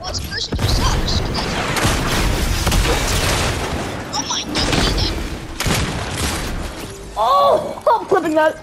Person sucks. Oh my god. Oh, I'm clipping that.